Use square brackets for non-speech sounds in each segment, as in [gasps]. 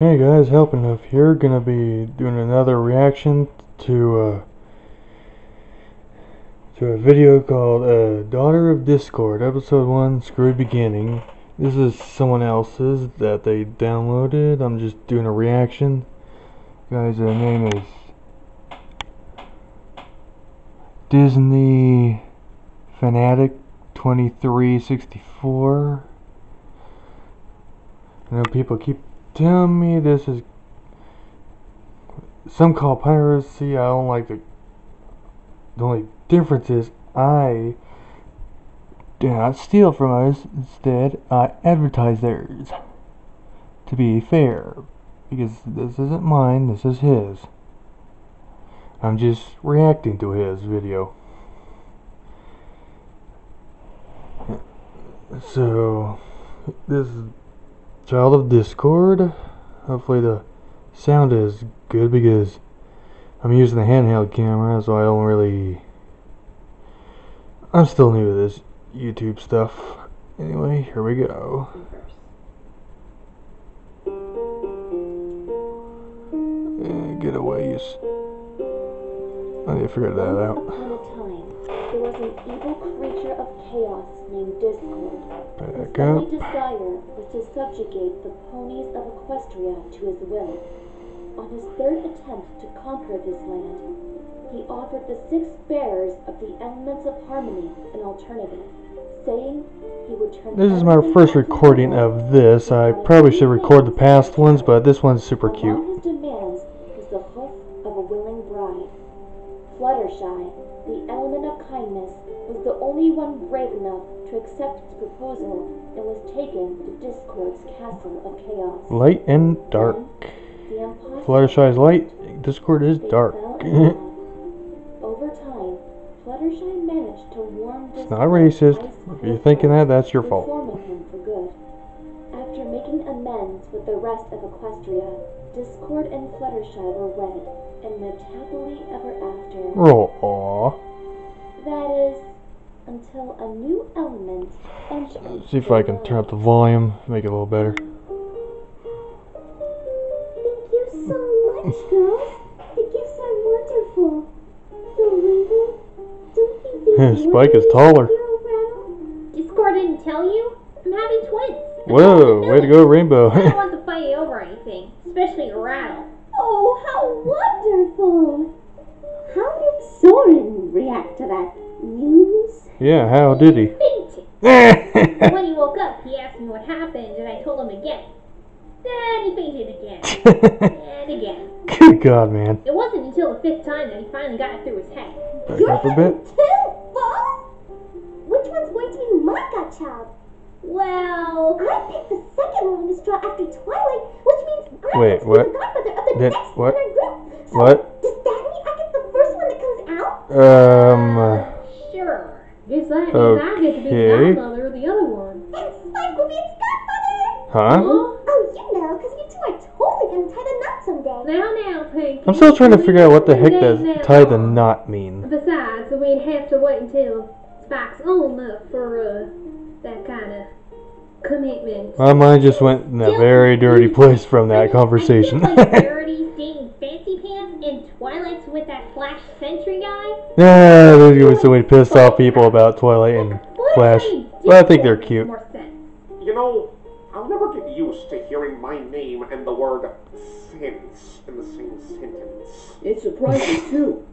Hey guys, Helping Hoof here. Gonna be doing another reaction to uh, to a video called uh, "Daughter of Discord," Episode One, Screwy Beginning. This is someone else's that they downloaded. I'm just doing a reaction. Guys, their name is Disney Fanatic 2364. I know people keep tell me this is some call piracy. I don't like the the only difference is I do not steal from others. Instead, I advertise theirs. To be fair, because this isn't mine. This is his. I'm just reacting to his video. So, this is Child of Discord. Hopefully the sound is good because I'm using the handheld camera, so I don't really. I'm still new to this YouTube stuff. Anyway, here we go. Yeah, get away, you. S- I need to figure that out. Upon a time, there was an evil creature of chaos named Discord. His Back only desire was to subjugate the ponies of Equestria to his will. On his third attempt to conquer this land, he offered the six bearers of the elements of harmony an alternative, saying he would turn This is my first recording of this. I probably should record the past ones, but this one's super Among cute. his demands was the hoof of a willing bride. Fluttershy, the element of kindness, was the only one brave enough to accept his proposal and was taken to Discord's castle of chaos. Light and dark. The imposter Fluttershy is light, Discord is dark. fell in [laughs] love. Over time, Fluttershy managed to warm It's not racist. If you're thinking that, that's your fault. Reforming him for good. After making amends with the rest of Equestria, Discord and Fluttershy were wed and lived happily ever after. Aw. That is, until a new element entered. See if I can turn up the volume, make it a little better. Thank you so much, girls. The gifts are wonderful. The rainbow, don't you think [laughs] Spike is taller. Discord didn't tell you? I'm having twins. Whoa, way to go, Rainbow. [laughs] yeah, how did he? [laughs] When he woke up, he asked me what happened, and I told him again. Then he fainted again, and again. Good God, man. It wasn't until the fifth time that he finally got it through his head. Back up a bit. Two? Which one's going to be my godchild? Well, I picked the second longest straw after Twilight, which means I Wait, to what? the godmother of the That- next what? in our group. So What? Does that mean I get the first one that comes out? Um, uh, sure. Guess that means I get to be Okay. the godmother of the other one. And Spike will be its godmother. huh? Huh? Oh, you know, because you two are totally gonna tie the knot someday. Now, now, Pinkie. I'm still trying to figure out what the heck does now. tie the knot mean. Besides, we'd have to wait until Spike's old enough for uh, that kind of commitment. My mind just went in a very dirty place from that mean, conversation. I feel like [laughs] dirty, stinking fancy pants and Twilight's with that Flash Sentry guy. Yeah, there's gonna be so many pissed off people about Twilight and Flash. if But I think they're cute. makes More sense. You know, I'll never get used to hearing my name and the word sense in the same sentence. It's surprising too.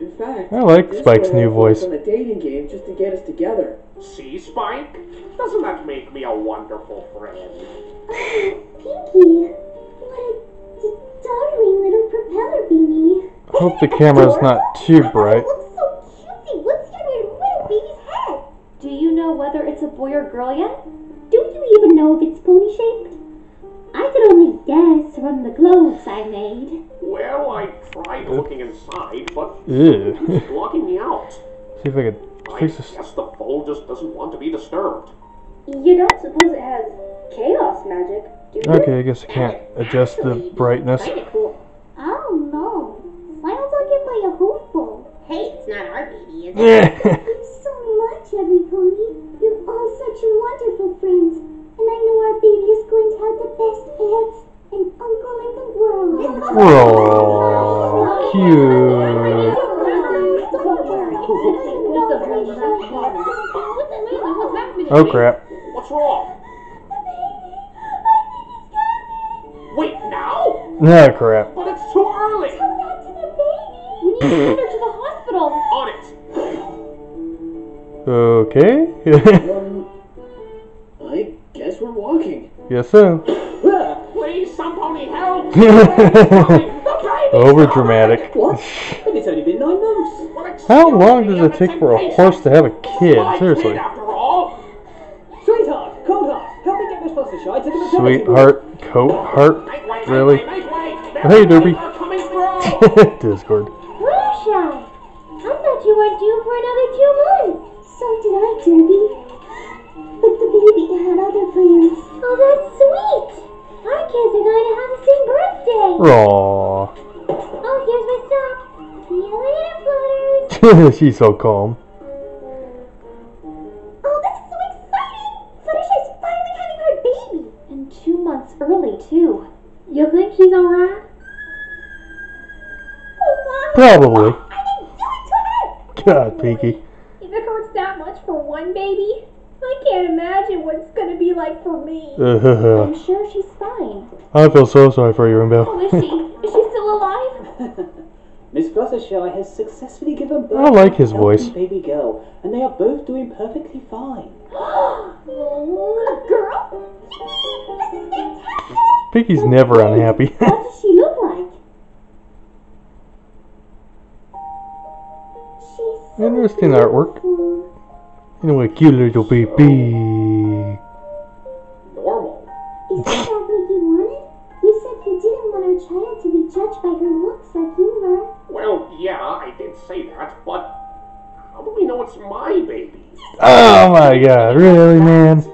In fact, I like Spike's new voice. On a dating game just to get us together. See, Spike? Doesn't that make me a wonderful friend? Pinkie, what a d- darling little propeller beanie. I Hope the camera's not too bright. It looks so cutesy. What's on your little baby's head? Do you know whether it's a boy or girl yet? Do you even know if it's pony shaped? I could only guess from the globes I made. Well, I tried looking inside, but Ew. it's blocking me out. See if I could I fix this. guess the bowl just doesn't want to be disturbed. You don't suppose it has chaos magic, do you? Okay, I guess I can't adjust the brightness. Kinda cool. Oh no. Why don't I get my a hoofball? Hey, it's not our baby, is it? Thank you so much, every pony. You're all such wonderful friends. And I know our baby is going to have the best aunts and uncles Oh, cute. Oh crap. What's wrong? Wait, now? Oh crap. But it's too early. We need to send her to the hospital. On it. Okay. [laughs] Um, I guess we're walking. Yes, so. Please, some pony help. [laughs] Over dramatic. what? It's only been nine months. Well, How long does it take for a horse to have a kid? Seriously. kid, after all. Sweetheart, cold heart, help me get Miss Fluttershy to the maternity ward. Sweetheart, coat, heart. Wait, wait, Really? wait, wait, wait. Hey, Derpy. They're coming through. [laughs] Discord. Fluttershy! I thought you weren't due for another two months. So did I, Derpy. But the baby had other plans. Oh, that's sweet! Our kids are going to have the same birthday. Aww. Oh, here's my stop. See you later, Flutters. [laughs] She's so calm. Oh, this is so exciting! Fluttershy's finally having her baby. And two months early, too. You think she's alright? Oh, Probably. Oh, I didn't do it to her! God, Pinkie. If it hurts that much for one baby, I can't imagine what it's gonna be like for me. [laughs] I'm sure she's fine. I feel so sorry for you, Oh, Rainbow. is she? Is she still alive? [laughs] Miss Fluttershy has successfully given birth I like to a his healthy voice. baby girl, and they are both doing perfectly fine. [gasps] oh, girl? [laughs] This is fantastic! Pinkie's never unhappy. What does she look like? She's so Interesting artwork. Beautiful. Anyway, cute little baby. Normal. Is that what you wanted? You said you didn't want our child to be judged by her looks like you were. Well, yeah, I did say that, but how do we know it's my baby? Oh my god, really, man?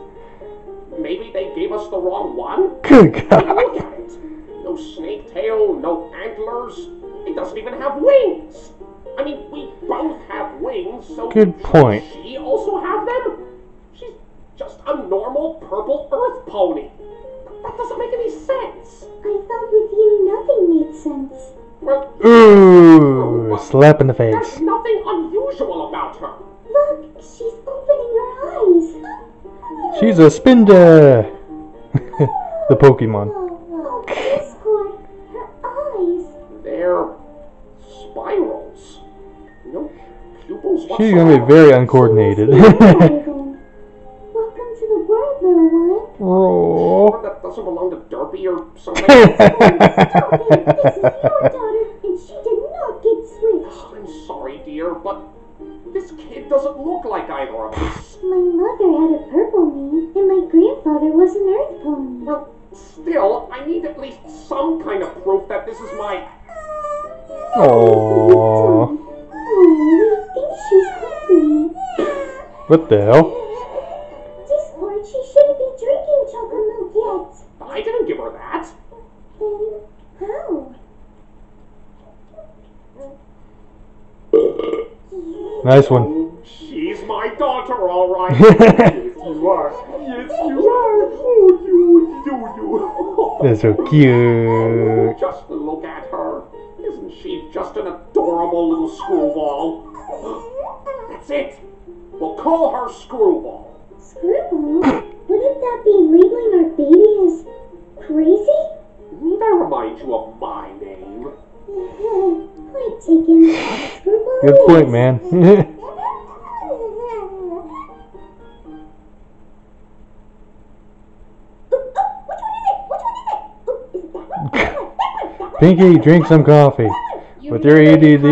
Maybe they gave us the wrong one? Good God! Look at it. No snake tail, no antlers. It doesn't even have wings. I mean, we both have wings, so Good point. she also have them? She's just a normal purple earth pony. That doesn't make any sense. I thought with you nothing made sense. Well, Ooh, slap in the face. there's face. nothing unusual about her. Look, she's opening her eyes. She's a spinda. [laughs] the Pokemon. Oh, Discord, her eyes. They're spirals. She's gonna be very uncoordinated. Welcome to the world, little one. Or that doesn't belong to Derpy or something. It! This is your daughter, and she did not get switched. I'm sorry, dear, but this kid doesn't look like either of us. My mother had a purple name, and my grandfather was an earth pony. Well, still, I need at least some kind of proof that this is my. Oh, I think she's hungry. What the hell? Discord, she shouldn't be drinking chocolate milk yet. I didn't give her that. Then how? Nice one. She's my daughter, all right. [laughs] yes, you are. Yes, you are. Oh, you, you, you. That's so cute. Just look at her. Isn't she just an adorable little screwball? That's it. We'll call her Screwball. Screwball? Wouldn't that be labeling our baby as crazy? Need I remind you of my name? [laughs] Point taken. Screwball Good point, is. man. [laughs] Pinkie, drink some coffee. With your ADD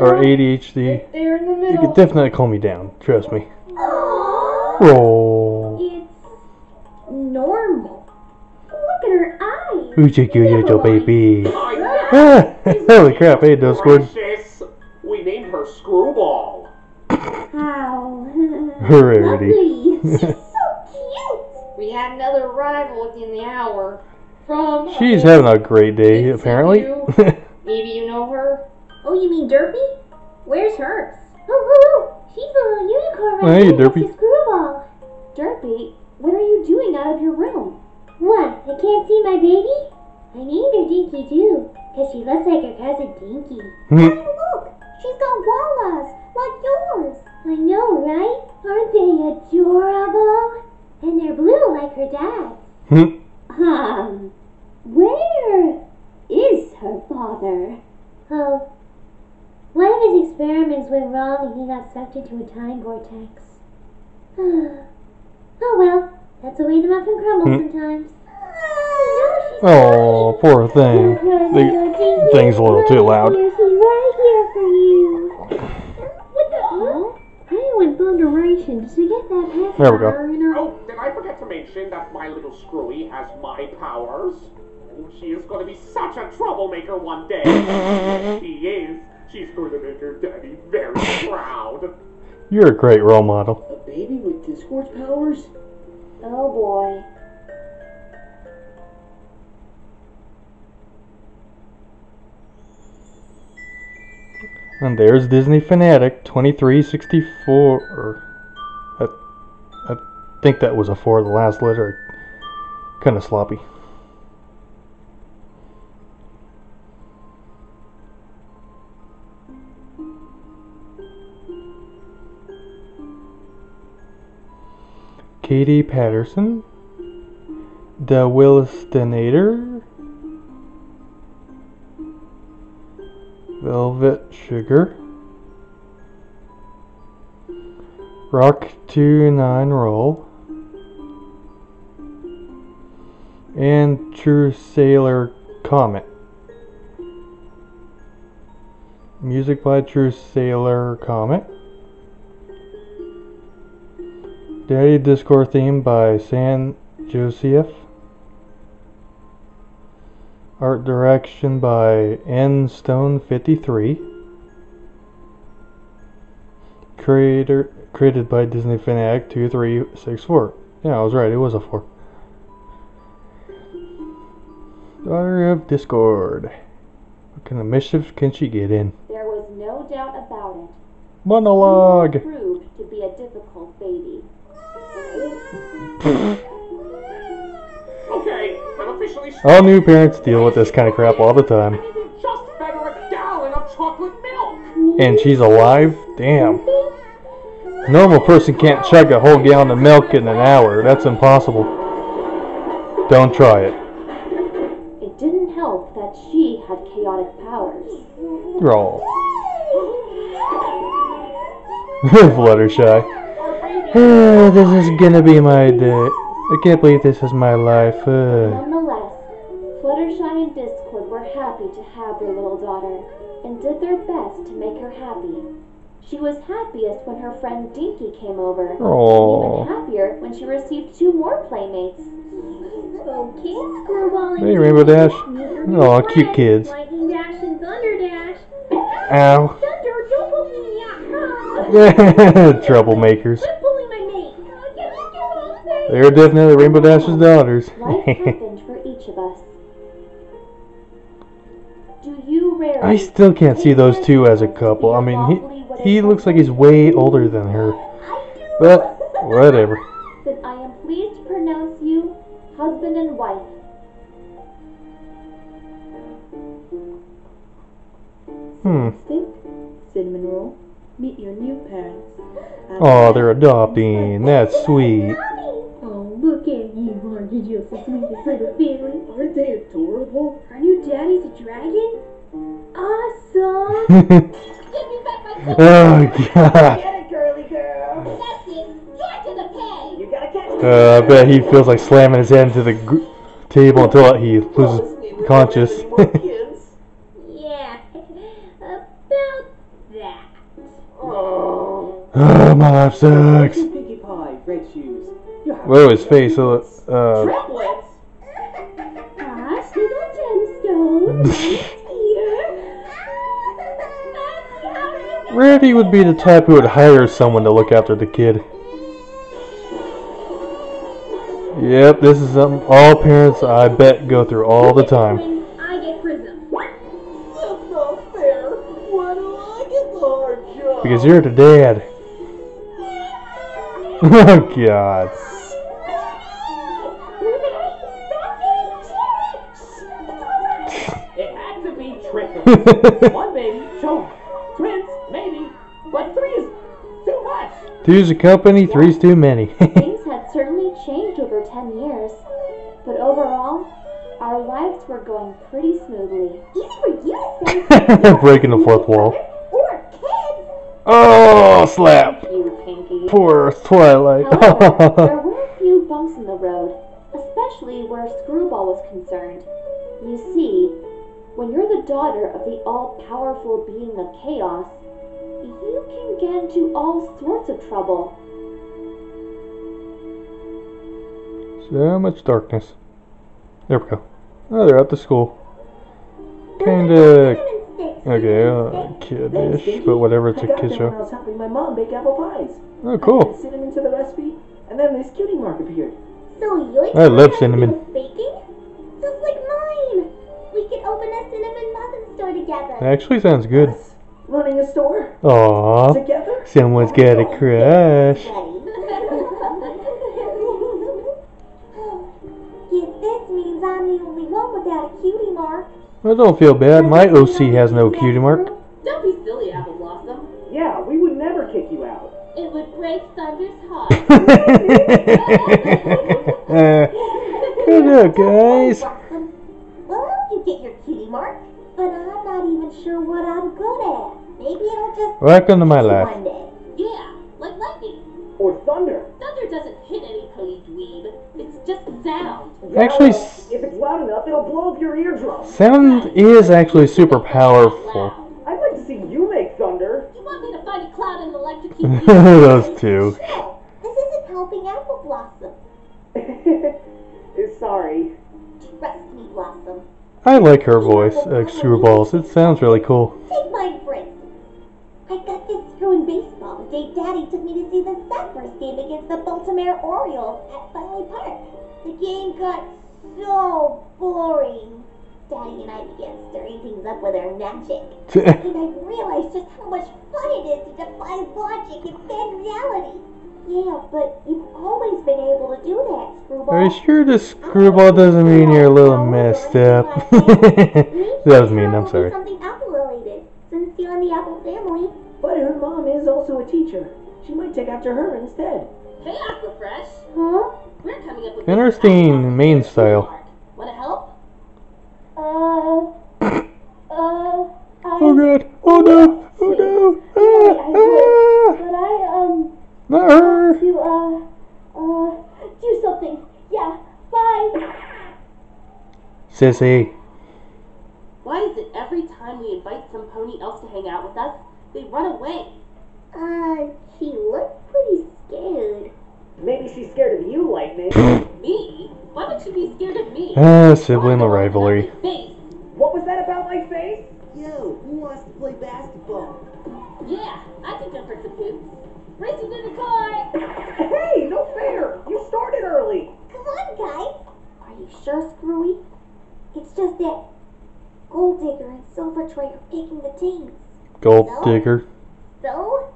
or ADHD, in the you middle. could definitely calm me down. Trust me. Roll. It's normal. Look at her eyes. Who's your cute little baby? Ah, [laughs] holy crap, hey, Discord. Precious. She's having a great day, apparently. [laughs] Maybe you know her? Oh, you mean Derpy? Where's hers? Oh, oh, oh. She's a little unicorn right hey, there next Derpy. to Screwball. Derpy, what are you doing out of your room? What? I can't see my baby? I named her Dinky too, because she looks like her cousin Dinky. Hmm. Look, she's got wallas, like yours. I know, right? Aren't they adorable? And they're blue like her dad's. Hmm. Um, where is her father? Oh, one of his experiments went wrong and he got sucked into a time vortex. [sighs] oh well, that's the way the muffin crumbles Hmm. sometimes. Oh, no, she's Oh, poor thing. Run, The thing's a little too loud. Here, she's right here for you. What the? Huh? I went thunderation. Did you get that half There we go. hour in? Oh, did I forget to mention that my little screwy has my powers? She is going to be such a troublemaker one day. [laughs] she is. She's going to make her daddy very proud. You're a great role model. A baby with Discord powers? Oh boy. And there's Disney Fanatic 2364. I, I think that was a 4, the last letter. Kind of sloppy. Katie Patterson. The Willistonator. Velvet Sugar. Rock 2 9 Roll. And True Sailor Comet. Music by True Sailor Comet. Daddy Discord theme by San Joseph. Art direction by N Stone 53. Creator created by Disney Fanatic 2364. Yeah, I was right, it was a 4. Daughter of Discord. What kind of mischief can she get in? There was no doubt about it. Monologue! Proved to be a difficult baby. Okay, I'm officially [laughs] All new parents deal with this kind of crap all the time. You just fed her a gallon of chocolate milk. And she's alive? Damn. A normal person can't chug a whole gallon of milk in an hour. That's impossible. Don't try it. It didn't help that she had chaotic powers. Roll. [laughs] Fluttershy. Ah, [sighs] this is gonna be my day. I can't believe this is my life. Uh, Nonetheless, Fluttershy and Discord were happy to have their little daughter and did their best to make her happy. She was happiest when her friend Dinky came over. and Even happier when she received two more playmates. Okay, Screwball and Hey, Rainbow Dash. Meet Aw, cute kids. Lightning Dash and Thunder Dash. Ow. Thunder, don't poke me out. [laughs] Troublemakers. They're definitely Rainbow Dash's daughters. Life [laughs] happened for each of us. Do you rarely I still can't see those two as a couple. I mean, he he looks like he's way older than her. But whatever. [laughs] Then I am pleased to pronounce you husband and wife. Hmm. Stick, cinnamon roll, meet your new parents. Oh, they're adopting. That's sweet. Oh, look at you, aren't you just the sweetest little feeling? Aren't they adorable? Our new daddy's a dragon? Awesome! oh [laughs] Give me back my god. Get it, girly girl. That's it! Join to the pay! You gotta catch Uh, I bet he feels like slamming his head into the gr- table until he loses Promise conscious. me we won't have any more kids. Yeah, [laughs] about that. Oh. oh, my life sucks. Whoa, his face. Uh, uh, Triplets? Ah, Gemstone! Rarity would be the type who would hire someone to look after the kid. Yep, this is something all parents, I bet, go through all the time. I get Prism. That's fair. Why do I get the hard job? Because you're the dad. [laughs] Oh, God. [laughs] One baby, sure. Twins, maybe. But three is too much. Two's a company, three's too many. [laughs] Things had certainly changed over 10 years, but overall, our lives were going pretty smoothly. Easy for you to [laughs] say. Breaking the fourth wall. Or oh, kids. Oh, slap! You Pinkie. Poor Twilight. However, there were a few bumps in the road, especially where Screwball was concerned. You see, when you're the daughter of the all-powerful being of chaos, you can get into all sorts of trouble. so much darkness. There we go. Oh, they're at the school. Kinda. Okay, uh, kiddish, but whatever, it's I a got kid them when I show. was helping my mom bake apple pies. Oh, I cool. added cinnamon to the recipe, and then this cutie mark appeared. So you're I love cinnamon. Store. Actually sounds good. Us running a store Aww. together. Someone's got a crush. [laughs] Guess this means I'm the only one without a cutie mark. I don't feel bad. My OC has no cutie mark. Don't be silly, Apple Blossom. Yeah, we would never kick you out. It would break Thunder's heart. Uh, [laughs] [laughs] good luck, guys. Sure what I'm good at. Maybe it'll just Welcome to my life. one day. yeah, like lightning. Or thunder. Thunder doesn't hit any pony dweeb. It's just sound. Actually, well, if it's loud enough, it'll blow up your eardrum. sound is actually super powerful. I'd like to see you make thunder. You want me to find a cloud and electrocute [laughs] you? Those two. Shit, This isn't helping Apple Blossom. [laughs] Sorry. Trust me, Blossom. I like her voice, uh, Screwballs. It sounds really cool. Take mine, for instance. I got this screw in baseball the day Daddy took me to see the Sappers game against the Baltimore Orioles at Finley Park. The game got so boring. Daddy and I began stirring things up with our magic. [laughs] And I realized just how much fun it is to defy logic and bend reality. Yeah, but you've always been able to do that, Screwball. Are you sure this screwball doesn't mean you're a little messed up? [laughs] that was mean, I'm sorry. Something apple related, since you're in the apple family. But her mom is also a teacher. She might take after her instead. Hey, Aquafresh. Huh? We're coming up with Interesting main style. Want to help? Uh, uh, I, Oh god. Oh no. Oh no. Ah, but I, um, Not to, uh, uh, do something. Yeah, bye. Sissy. Why is it every time we invite some pony else to hang out with us, they run away? Uh, she looked pretty scared. Maybe she's scared of you, Lightning. [laughs] Me? Why would she be scared of me? Ah, sibling rivalry. Face. what was that about my face? Yo, who wants to play basketball? Yeah, I can go for some hoops. Racing to the car. Hey, no fair. You started early. Come on, guys. Are you sure, Screwy? It's just that Gold Digger and Silver Tray are picking the teams. Gold digger. So,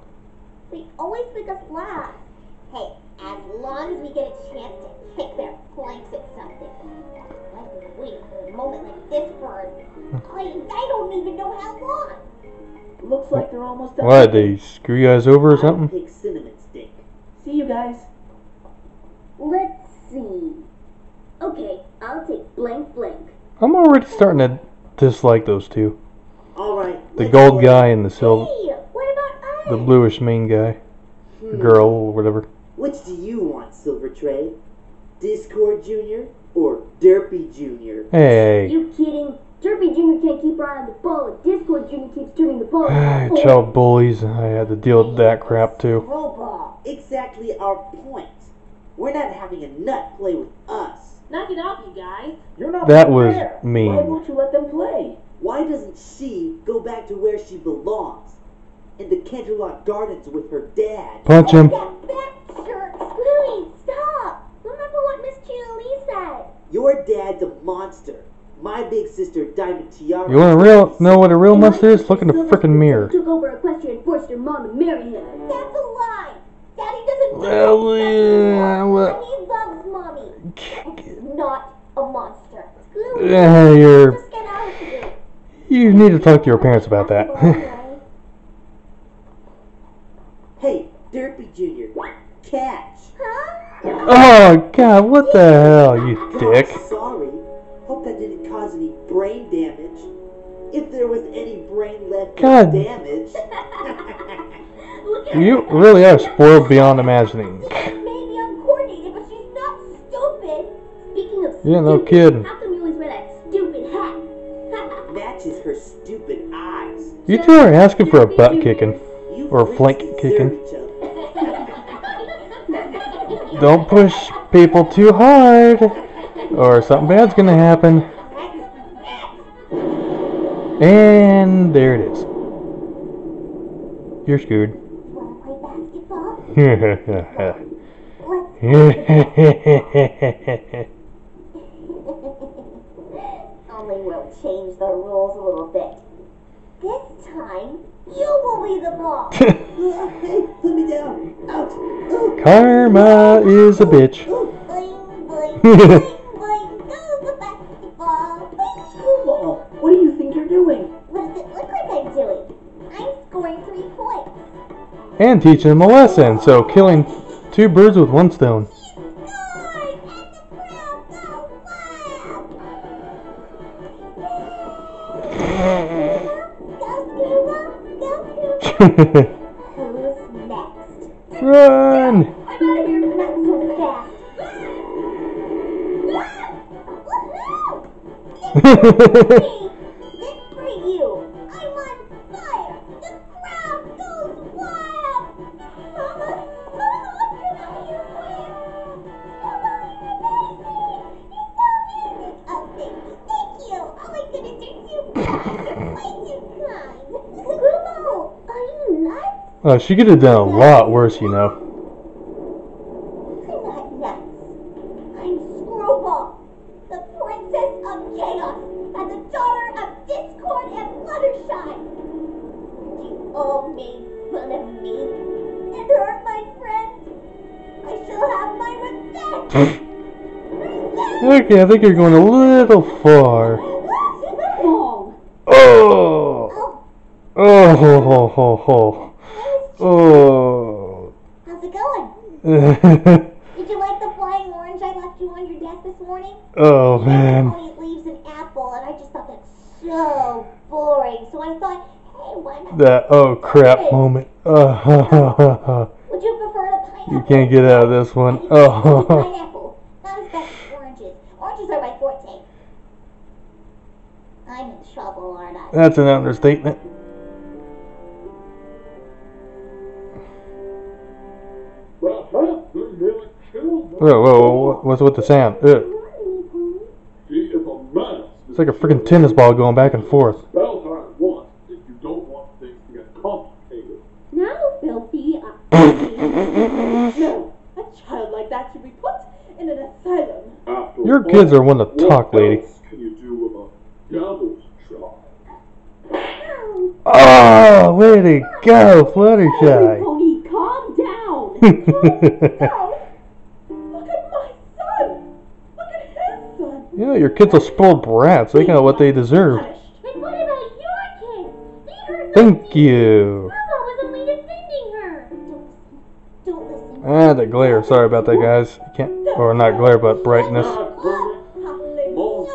they always make us laugh. Hey, as long as we get a chance to kick their flanks at something. I've been waiting for a moment like this for, I, I don't even know how long. Looks like they're almost done. What, they screw you guys over or I'll something? cinnamon stick. See you guys. Let's see. Okay, I'll take blank blank. I'm already starting to dislike those two. All right. The gold guy and the silver, Hey, what about us? the bluish main guy, Hmm. girl, or whatever. Which do you want, Silver Tray? Discord Junior or Derpy Junior? Hey, You kidding? Derpy Jr. can't keep her eye on the ball. and Discord Jr. keeps turning the ball. child bullies. I had to deal with that crap too. Robot. Exactly our point. We're not having a nut play with us. Knock it off, you guys. You're not That being was fair. Why mean. won't you let them play? Why doesn't she go back to where she belongs? In the Canterlot Gardens with her dad. Punch him. That back shirt. Stop. Remember what Miss Julie said. Your dad's a monster. My big sister Diamond Tiara. You want to real know what a real monster is? Look in the frickin' mirror. Took over Equestria and forced her mom to marry him. That's a lie. Daddy doesn't do Well, that. yeah, And well, he loves mommy. He's not a monster. Louie, yeah, you're just get out of here. You need to talk to your parents about that. [laughs] Hey, Derpy Jr., catch! Huh? oh god, what the hell, you God, dick. sorry. Hope that didn't cause any brain damage. If there was any brain left God. damage. [laughs] [laughs] You really are spoiled beyond imagining. Maybe uncoordinated, but she's not stupid. Speaking of Yeah, no stupid, kidding. How come you always wear that stupid hat? [laughs] Matches her stupid eyes. You two are asking for a butt kicking. Or a flank kicking. Don't push people too hard, or something bad's gonna happen. And there it is. You're screwed. Wanna play basketball? Let's Only we'll change the rules a little bit. This time, you will be the ball. Uh, hey, put me down. Out. Ooh, Karma is a bitch. ooh. Bling, bling, bling, bling. Go the basketball. Bling. Screwball, what do you think you're doing? What does it look like I'm doing? I'm scoring three points. And teaching them a lesson, so killing two birds with one stone. Scored! And the crowd goes wild! Go, Scuba! Go, Scuba! Who's next? [laughs] Run! [laughs] Oh, she could have done a lot worse, you know. I'm not nuts. I'm Screwball, the princess of chaos and the daughter of discord and Fluttershy. You all made fun of me and hurt my friends. I shall have my revenge. Revenge! [laughs] Okay, I think you're going a little far. Oh! Oh, Oh, ho, ho, ho, ho. Oh. how's it going? [laughs] Did you like the flying orange I left you on your desk this morning? oh, man. It leaves an apple, and I just thought that's so boring. So I thought, hey, why not? That oh crap moment. Ha, ha, ha. Would you prefer the pineapple? You can't get out of this one. Oh, love ha, ha. pineapple. Not as bad as oranges. Oranges are my forte. I'm in trouble, aren't I? that's an understatement. Whoa, whoa, whoa, what's with the sound? Ugh. She is a menace. It's like a freaking tennis ball going back and forth. Spell her at once if you don't want things to get complicated. Now, filthy. [coughs] No, a child like that should be put in an asylum. After Your kids are one to talk, lady. else can you do with a devil's child? Oh, way to go, Holy Fluttershy. pony, calm down. [laughs] Look yeah, your kids are spoiled brats. They got what they deserve. And what about your kids? They heard Thank you. Grandma was only defending her. Don't listen. Ah, the glare. Sorry about that, guys. You can't, or not glare, but brightness. Not burning, most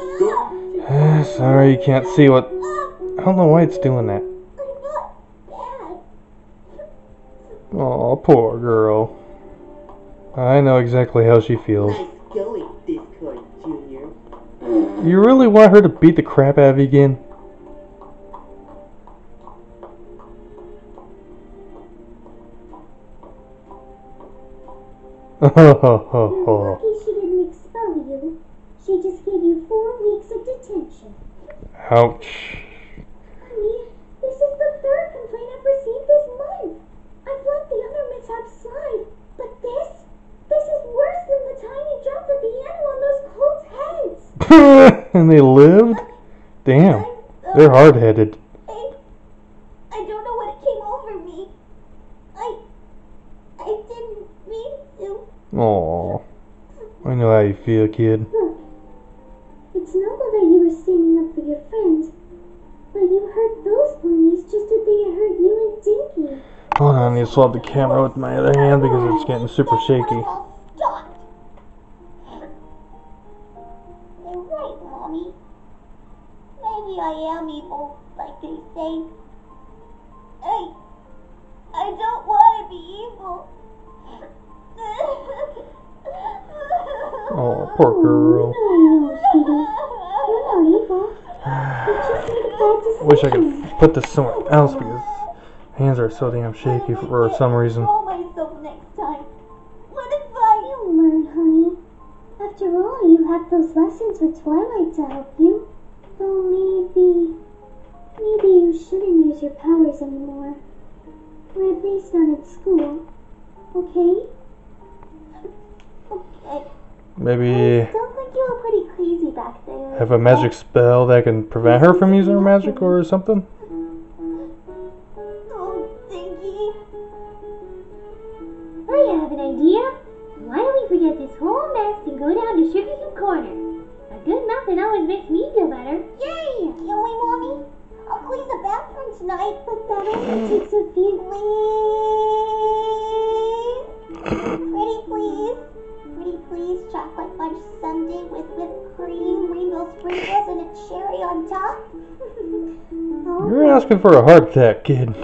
Ah, Sorry, you can't see what. I don't know why it's doing that. I'm not bad. Oh, poor girl. I know exactly how she feels. You really want her to beat the crap out of you again? Oh, ho, ho, You're lucky she didn't expel you. She just gave you four weeks of detention. Ouch. Honey, this is the third complaint I've received this month. I've let the other mishaps slide, but this, this is worse than the time you dropped the piano on those colts' heads. [laughs] and they lived? Damn. They're hard headed. I don't know Aww. I know how you feel, kid. Look, it's not whether you were standing up for your friends, but you hurt those ponies just as they hurt you and Dinky. Hold on, I need to swap the camera with my other hand because it's getting super shaky. Maybe I am evil, oh, like they say. I, I don't want to be evil. Oh, poor girl. No, sweetie. You're not evil. You just need bad Wish I could put this somewhere else because hands are so damn shaky for some reason. Control myself next time. What if I? You'll learn, honey. After all, you have those lessons with Twilight to help you. Though maybe, maybe you shouldn't use your powers anymore. Or at least not at school. Okay? Okay. Maybe Sounds like you were pretty crazy back there. have a magic spell that can prevent her from using her magic or something. A heart attack, kid.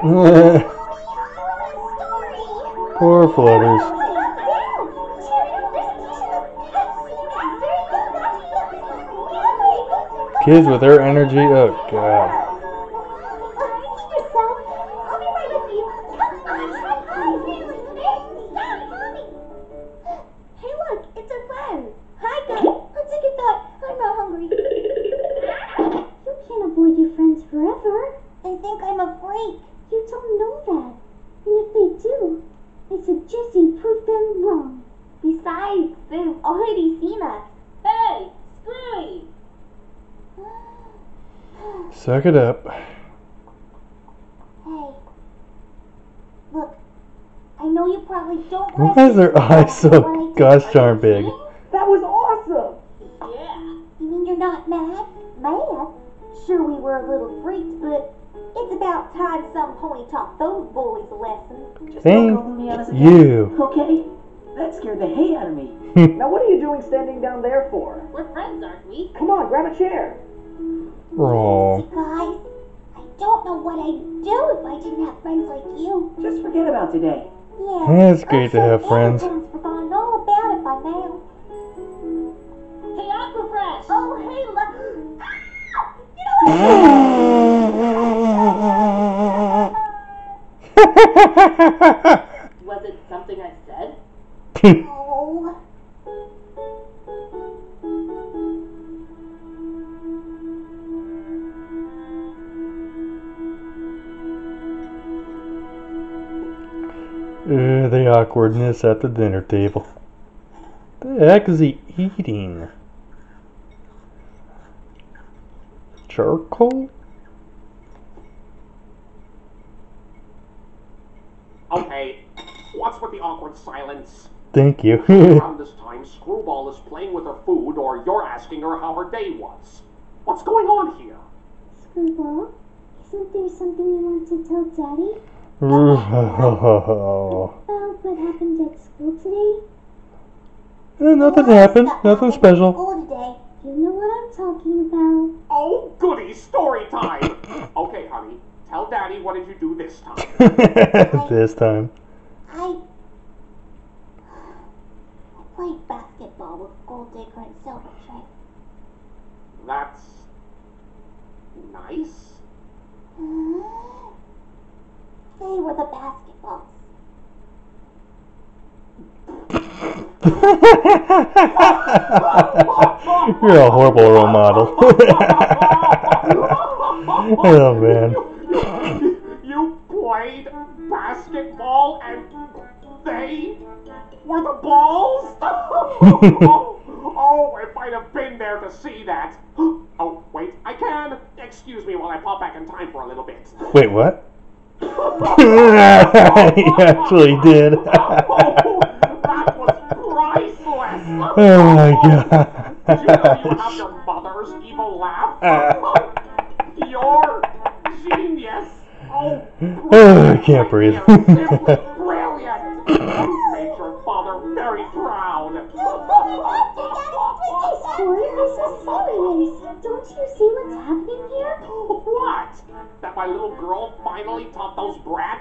Hey, [laughs] Poor Flutters. Kids with their energy, oh god. It up. Hey. Look, I know you probably don't Why want is their eyes so gosh darn big? That was awesome! Yeah. You mean you're not mad? Mad? Sure, we were a little freaked, but it's about time some pony taught those bullies a lesson. Just Thank don't go for me on us again. you. Okay? That scared the hay out of me. [laughs] now what are you doing standing down there for? We're friends, aren't we? Come on, grab a chair. Oh, Guys, I don't know what I'd do if I didn't have friends like you. Just forget about today. Yeah. It's great to have friends. Everyone's forgotten all about it by now. Hey, Aquafresh! Oh, hey, look. You know what? Was it something I said? Oh. Uh, the awkwardness at the dinner table. The heck is he eating? Charcoal? Okay, what's with the awkward silence? Thank you. [laughs] Around this time, Screwball is playing with her food, or you're asking her how her day was. What's going on here? Screwball, isn't there something you want to tell Daddy oh, about [laughs] what happened at school today? Eh, nothing happened. Nothing special. School today. You know what I'm talking about. Oh, goody, story time! [coughs] okay, honey, tell Daddy what did you do this time? [laughs] this time. I. I played basketball with Gold Digger and Silverchair. That's nice. They were the basketballs. [laughs] You're a horrible role model. [laughs] oh man. You played basketball and They were the balls? [laughs] oh, if I'd have been there to see that. [gasps] Oh, wait, I can. Excuse me while I pop back in time for a little bit. Wait, what? [laughs] he actually did. oh, that was priceless. Oh my god. Did you know you have your mother's [laughs] evil laugh? You're genius. Oh, Oh, I can't breathe. [laughs]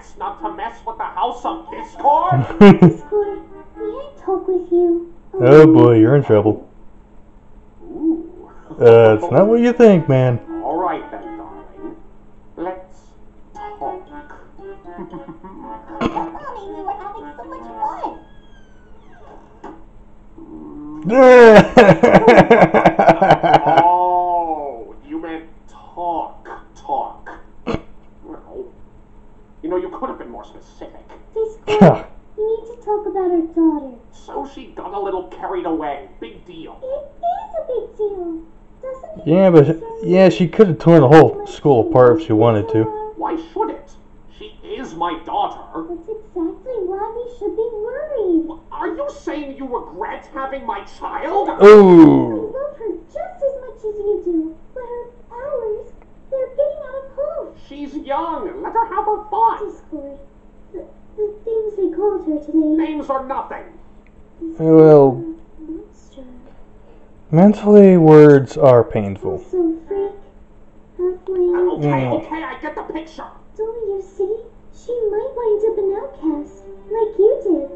those brats not to mess with the house of discord? [laughs] Squirt, may I talk with you? Oh boy, you're in trouble. Ooh. Uh, it's not what you think, man. All right then, darling. Let's talk. Mommy, we were having so much fun. [laughs] oh, you meant talk, talk. Well, you know, you could have been more specific. Squirt, we need to talk about our daughter. So she got a little carried away. Big deal. It is a big deal. Doesn't it? yeah, but yeah, she could have torn the whole school apart if she wanted to. Why should it? She is my daughter. That's exactly why we should be worried. Are you saying you regret having my child? Ooh. I Oh. love her just as much as you do, but her powers, they're getting out of hand. She's young. Let her have her fun. Discord. The, the things they called her today. Names are nothing. Well, mentally, words are painful. Also freak. Halfling. Okay, Mm. okay, I get the picture. Don't you see? She might wind up an outcast, like you did.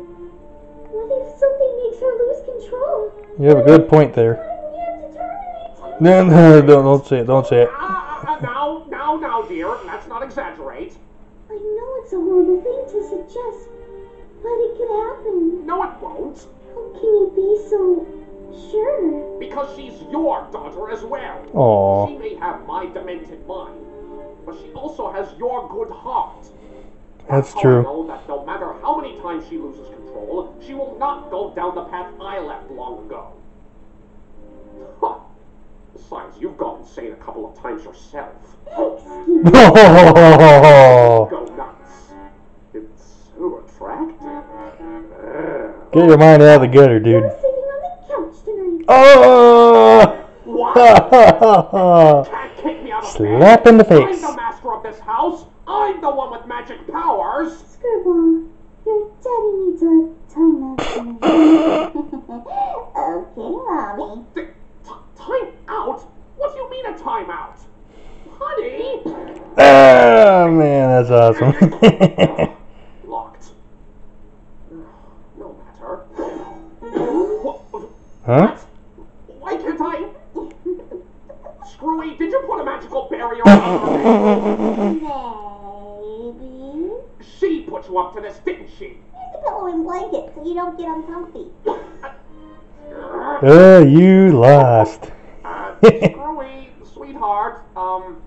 What if something makes her lose control? You have a good point there. What if we have to terminate? No, no, don't, don't say it. Don't say it. Ah, ah, ah, now, now, now, dear. Let's not exaggerate. I know it's a horrible thing to suggest, but it could happen. No, it won't. How can you be so sure? Because she's your daughter as well. Aw. She may have my demented mind, but she also has your good heart. That's how I true. know that no matter how many times she loses control, she will not go down the path I left long ago. Huh. Besides, you've gone insane a couple of times yourself. Excuse [laughs] Go nuts. It's so attractive. Get your mind out of the gutter, dude. You're sitting on the couch tonight. Oh! What? Can't kick me out of bed. Slap in the face. I'm the master of this house. I'm the one with magic powers. Screwball, your daddy needs a timeout tonight. okay, Mommy. T- t- time out? What do you mean a timeout? Honey? Oh man, that's awesome. [laughs] Locked. No matter. What? huh? Why can't I? Screwy, did you put barrier on? Maybe. She put you up to this, didn't she? Here's a pillow and blanket so you don't get uncomfy. Oh, you lost. Uh, [laughs] Screwy, sweetheart, um,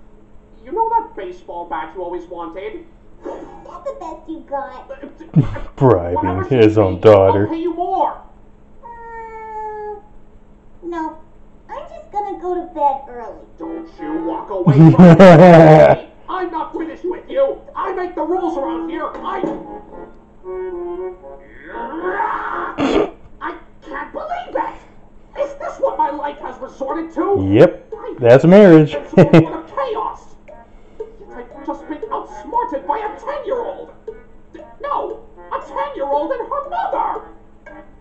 you know that baseball bat you always wanted? That's the best you got. Bribing his own needs, I'll daughter. pay you more. Uh, no. I'm go to bed early. Don't you walk away from me. [laughs] I'm not finished with you. I make the rules around here. I. I can't believe it. Is this what my life has resorted to? Yep, that's marriage. It's a sort of chaos. I've just been outsmarted by a ten-year-old. No, a ten-year-old and her mother.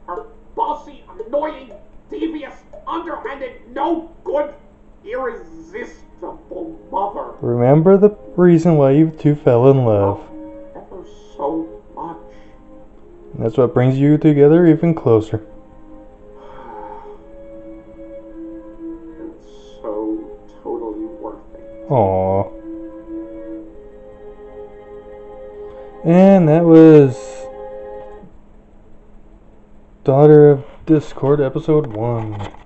Her bossy, annoying, devious, underhanded, no good, irresistible mother. Remember the reason why you two fell in love. Ever so much. That's what brings you together even closer. [sighs] And so totally worth it. Aww. And that was Daughter of Discord episode 1.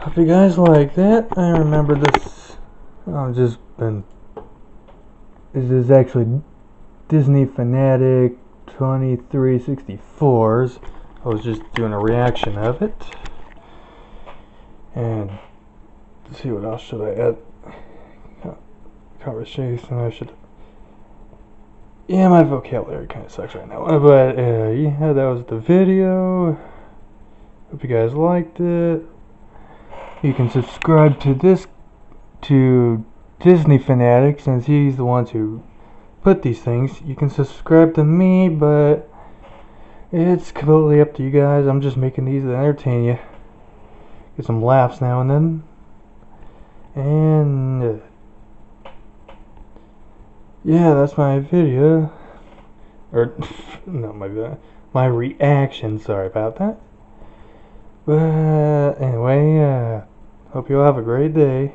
Hope you guys like that. I remember this. I've just been. This is actually Disney Fanatic 2364s. I was just doing a reaction of it. And see what else should I add? Conversation. I should. Yeah, my vocabulary kind of sucks right now. But uh, yeah, that was the video. Hope you guys liked it. You can subscribe to this to Disney Fanatic since he's the ones who put these things. You can subscribe to me, but it's completely up to you guys. I'm just making these to entertain you. Get some laughs now and then. And uh, yeah, that's my video. Or [laughs] not my video. My reaction. Sorry about that. But anyway, uh, hope you all have a great day.